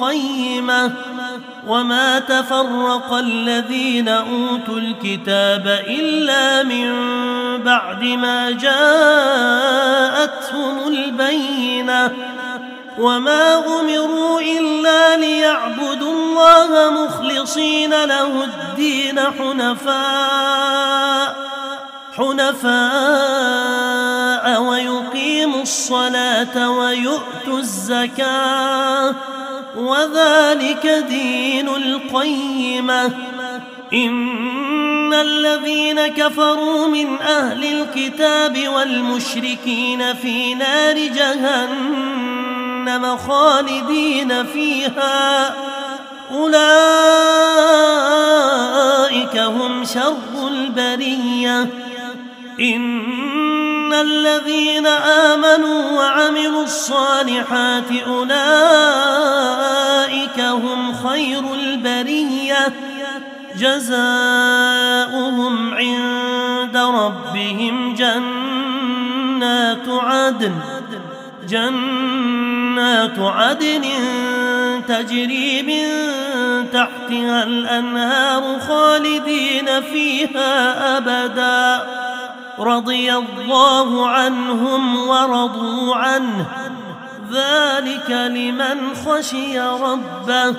قيمة. وما تفرق الذين أوتوا الكتاب إلا من بعد ما جاءتهم البينة. وما أمروا إلا ليعبدوا الله مخلصين له الدين حنفاء. حنفاء ويقيموا الصلاة ويؤتوا الزكاة. وذلك دين القيمة. إن الذين كفروا من أهل الكتاب والمشركين في نار جهنم خالدين فيها. أولئك هم شر البرية. إن الذين آمنوا وعملوا الصالحات أولئك جزاؤهم عند ربهم جنات عدن جنات عدن تجري من تحتها الأنهار خالدين فيها أبدا. رضي الله عنهم ورضوا عنه. ذلك لمن خشي ربه.